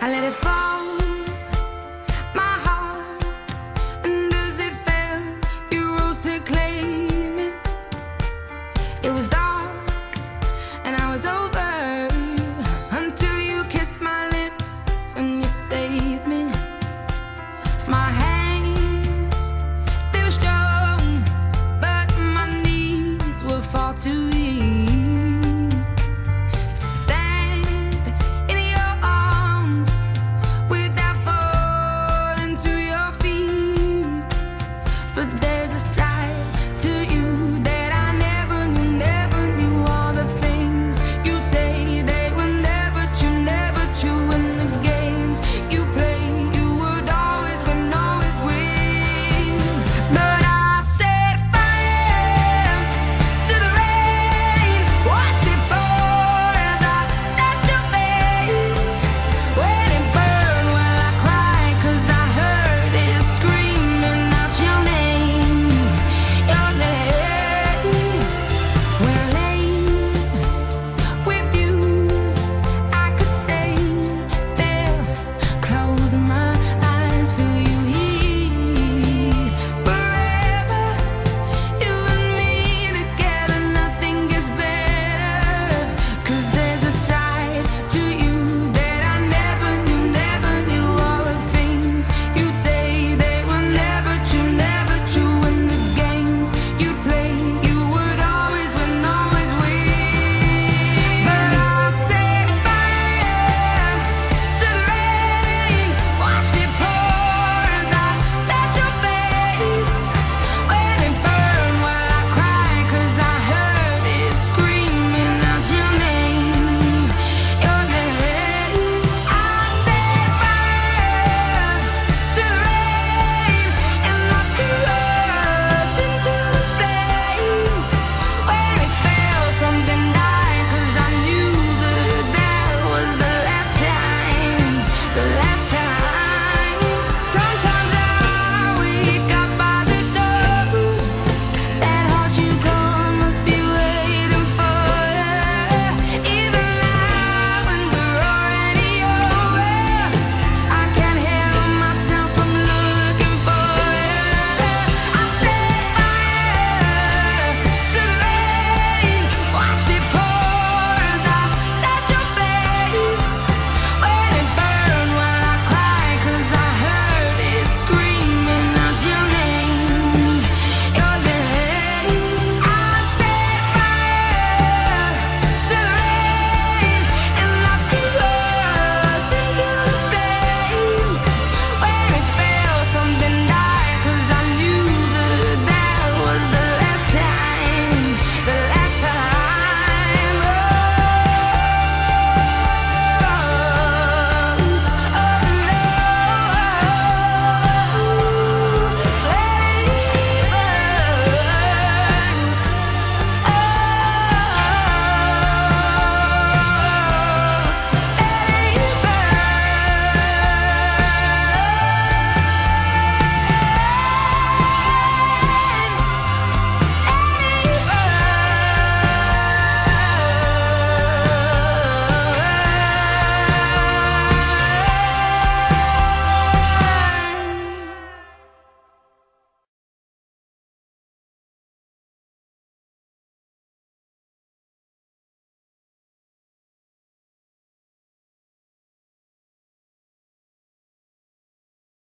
I let it fall.